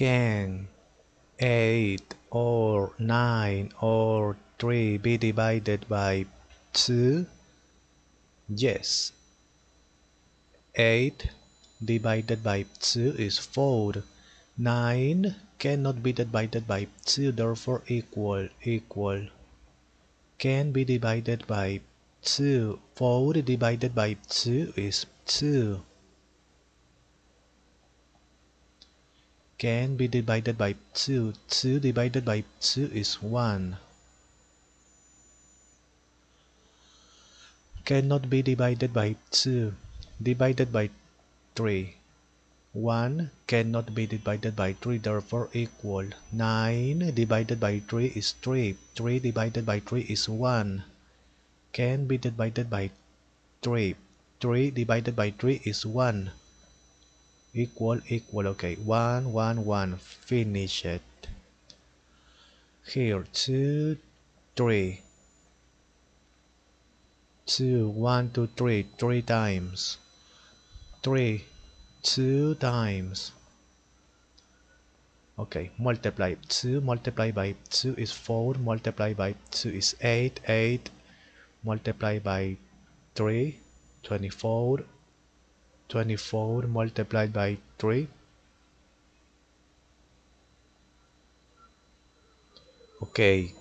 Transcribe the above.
Can 8 or 9 or 3 be divided by 2? Yes. 8 divided by 2 is 4. 9 cannot be divided by 2 therefore equal equal can be divided by 2 4 divided by 2 is 2 can be divided by 2 2 divided by 2 is 1 cannot be divided by 2 divided by 3 1 cannot be divided by 3 therefore equal. 9 divided by 3 is 3 3 divided by 3 is 1 can be divided by 3 3 divided by 3 is 1 equal equal okay 1 1 1 finish it. Here 2 3 2 1 2 3 3 times. 3 2 times. Okay multiply 2 multiply by 2 is 4 multiply by 2 is 8 8 multiply by 3 24 24 multiplied by 3 okay